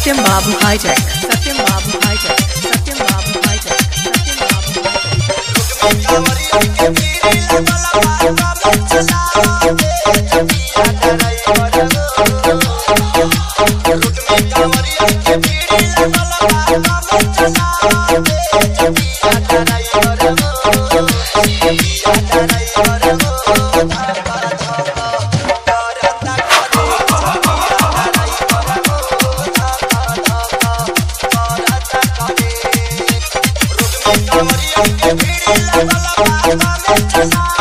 Satyam Babu hijack Satyam Babu hijack Satyam Babu hijack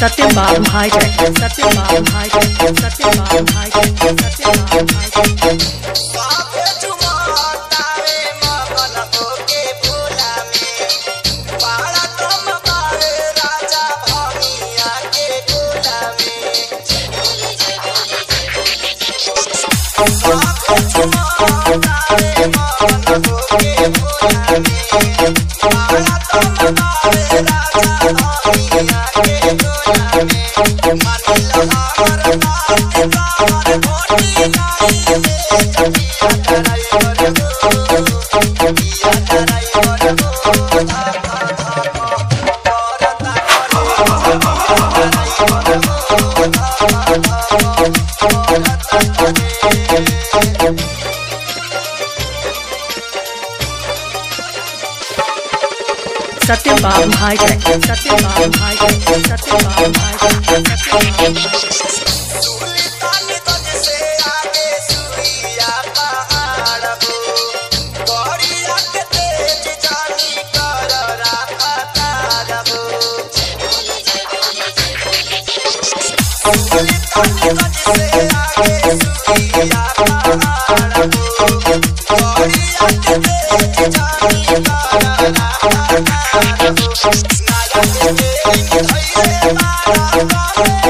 Satyam Babu Hyder, Satyam Babu Hyder, Satyam Babu Hyder, Satyam Babu Hyder. Thank you. Agarra, agarra, bonita, Bob Hyder. Sati Bob Hyder. Sati Bob Hyder. Sati Bob Hyder. I'm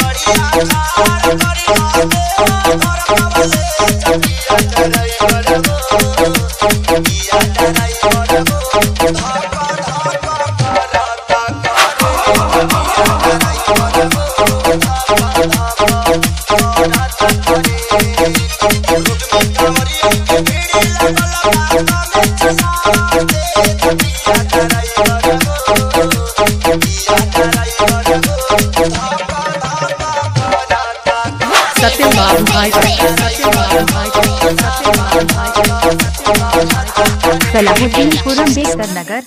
करिया सलाहुद्दीन पुरम बेसर नगर